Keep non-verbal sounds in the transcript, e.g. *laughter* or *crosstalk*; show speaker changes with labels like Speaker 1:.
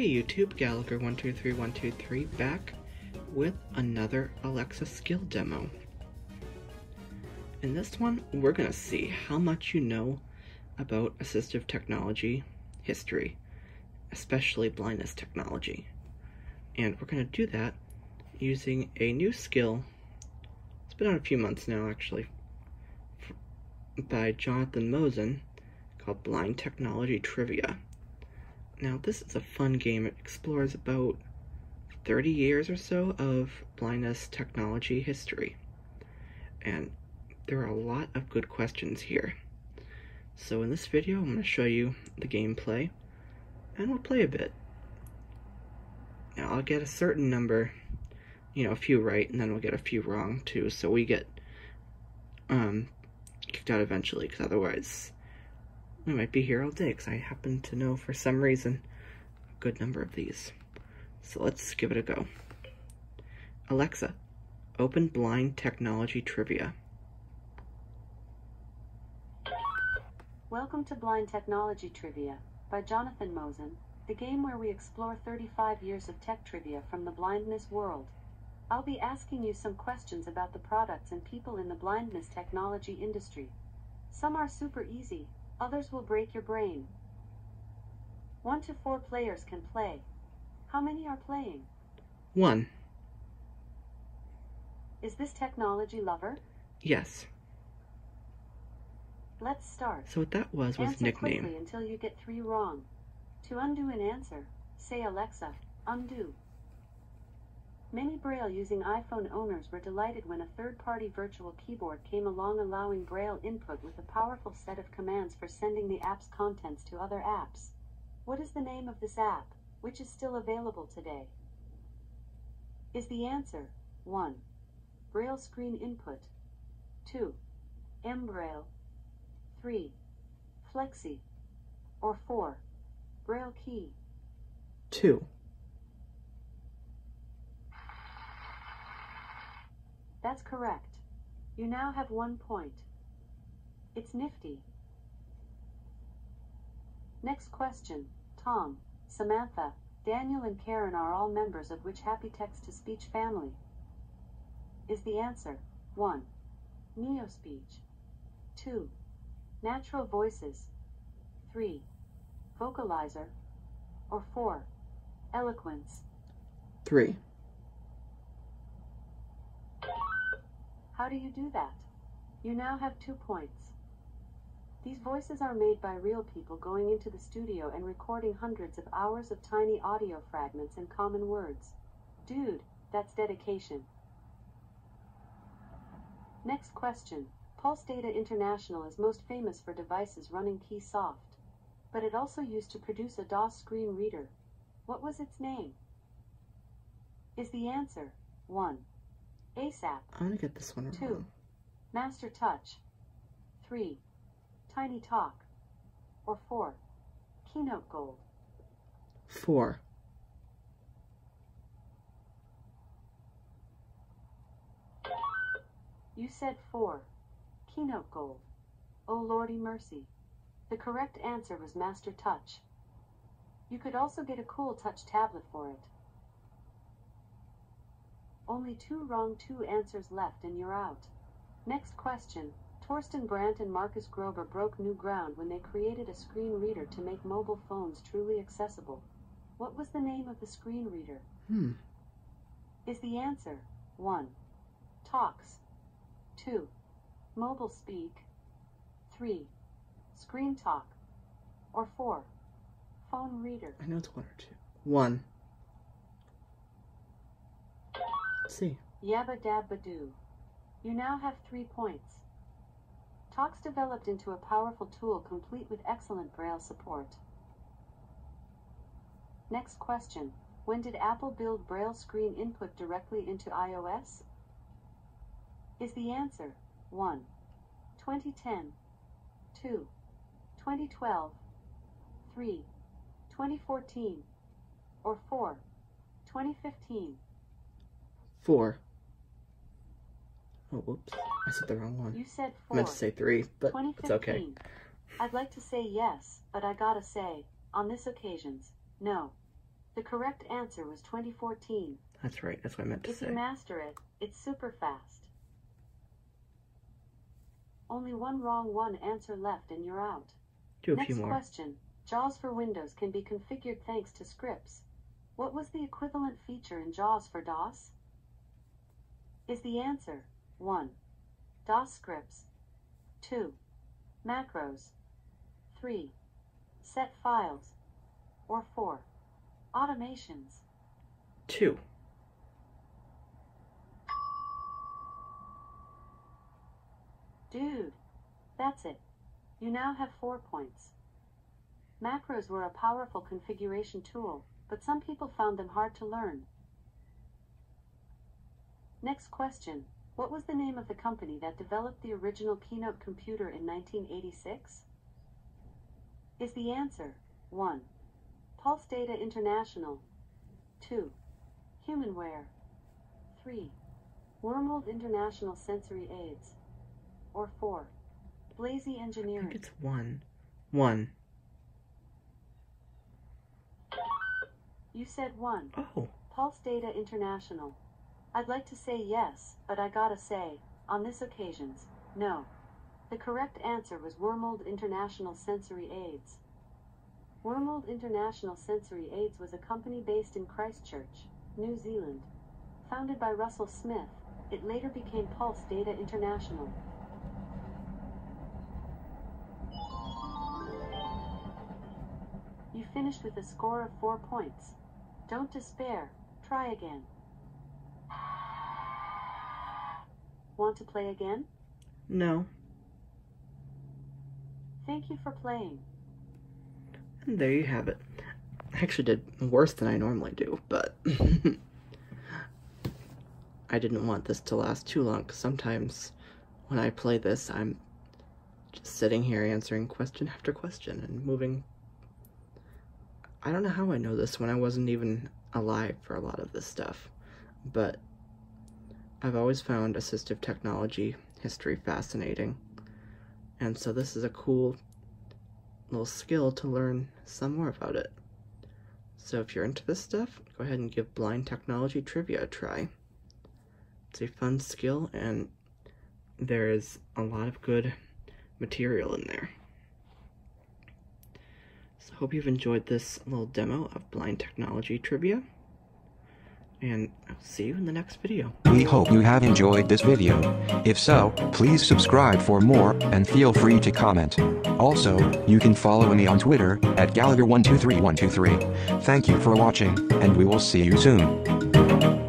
Speaker 1: Hey YouTube, Gallagher123123 back with another Alexa skill demo. In this one, we're to see how much you know about assistive technology history, especially blindness technology. And we're to do that using a new skill. It's been out a few months now, actually, by Jonathan Mosen called Blind Technology Trivia. Now, this is a fun game. It explores about 30 years or so of blindness technology history. And there are a lot of good questions here. So in this video, I'm going to show you the gameplay, and we'll play a bit. Now, I'll get a certain number, you know, a few right, and then we'll get a few wrong, too, so we get um, kicked out eventually, because otherwise I might be here all day because I happen to know for some reason a good number of these. So let's give it a go. Alexa, open blind technology trivia.
Speaker 2: Welcome to Blind Technology Trivia by Jonathan Mosen, the game where we explore 35 years of tech trivia from the blindness world. I'll be asking you some questions about the products and people in the blindness technology industry. Some are super easy, Others will break your brain. One to four players can play. How many are playing?
Speaker 1: One.
Speaker 2: Is this technology lover?
Speaker 1: Yes.
Speaker 2: Let's start.
Speaker 1: So what that was was
Speaker 2: answer
Speaker 1: nickname.
Speaker 2: quickly until you get three wrong. To undo an answer, say Alexa, undo. Many Braille using iPhone owners were delighted when a third-party virtual keyboard came along allowing Braille input with a powerful set of commands for sending the app's contents to other apps. What is the name of this app, which is still available today? Is the answer 1. Braille screen input 2. mBraille 3. Flexi or 4. Braille key
Speaker 1: 2.
Speaker 2: That's correct. You now have one point. It's nifty. Next question. Tom, Samantha, Daniel and Karen are all members of which happy text-to-speech family? Is the answer 1. Neospeech 2. Natural voices 3. Vocalizer or 4. Eloquence
Speaker 1: 3.
Speaker 2: How do you do that? You now have two points. These voices are made by real people going into the studio and recording hundreds of hours of tiny audio fragments and common words. Dude, that's dedication. Next question. Pulse Data International is most famous for devices running Keysoft, but it also used to produce a DOS screen reader. What was its name? Is the answer 1. ASAP.
Speaker 1: I'm gonna get this one
Speaker 2: 2.
Speaker 1: wrong.
Speaker 2: Master Touch. 3. Tiny Talk. Or 4. Keynote Gold.
Speaker 1: 4.
Speaker 2: You said 4. Keynote Gold. Oh lordy mercy. The correct answer was Master Touch. You could also get a cool touch tablet for it. Only two wrong two answers left and you're out. Next question. Torsten Brand and Marcus Groeber broke new ground when they created a screen reader to make mobile phones truly accessible. What was the name of the screen reader?
Speaker 1: Hmm.
Speaker 2: Is the answer 1. Talks 2. Mobile Speak 3. Screen Talk or 4. Phone Reader?
Speaker 1: I know it's 1 or 2. 1. See.
Speaker 2: Yabba Dabba Doo. You now have three points. Talks developed into a powerful tool complete with excellent Braille support. Next question. When did Apple build Braille screen input directly into iOS? Is the answer 1. 2010 2. 2012 3. 2014 or 4. 2015
Speaker 1: 4. Oh, whoops. I said the wrong one.
Speaker 2: You said
Speaker 1: I meant to say 3, but it's okay.
Speaker 2: I'd like to say yes, but I gotta say, on this occasions, no. The correct answer was 2014.
Speaker 1: That's right, that's what I meant to
Speaker 2: If you
Speaker 1: say.
Speaker 2: master it, it's super fast. Only one wrong one answer left and you're out.
Speaker 1: Do a
Speaker 2: Next
Speaker 1: few more.
Speaker 2: question. JAWS for Windows can be configured thanks to scripts. What was the equivalent feature in JAWS for DOS? Is the answer 1. DOS scripts 2. Macros 3. Set files or 4. Automations.
Speaker 1: Two.
Speaker 2: Dude, that's it. You now have 4 points. Macros were a powerful configuration tool, but some people found them hard to learn. Next question. What was the name of the company that developed the original Keynote computer in 1986? Is the answer 1. Pulse Data International 2. Humanware 3. Wormald International Sensory Aids or 4. Blazie
Speaker 1: I think
Speaker 2: Engineering
Speaker 1: it's one. One.
Speaker 2: You said 1.
Speaker 1: Oh,
Speaker 2: Pulse Data International. I'd like to say yes, but I gotta say, on this occasions, no. The correct answer was Wormald International Sensory Aids. Wormald International Sensory Aids was a company based in Christchurch, New Zealand. Founded by Russell Smith, it later became Pulse Data International. You finished with a score of 4 points. Don't despair, try again. Want to play again?
Speaker 1: no.
Speaker 2: Thank you for playing.
Speaker 1: And there you have it. I actually did worse than I normally do, but *laughs* I didn't want this to last too long because sometimes when I play this, I'm just sitting here answering question after question and moving. I don't know how I know this when I wasn't even alive for a lot of this stuff, but I've always found assistive technology history fascinating. And so this is a cool little skill to learn some more about it. So if you're into this stuff, go ahead and give blind technology trivia a try. It's a fun skill and there is a lot of good material in there. So hope you've enjoyed this little demo of blind technology trivia. And I'll see you in the next video.
Speaker 3: We hope you have enjoyed this video. If so, please subscribe for more, and feel free to comment. Also, you can follow me on Twitter, at Gallagher123123. Thank you for watching, and we will see you soon.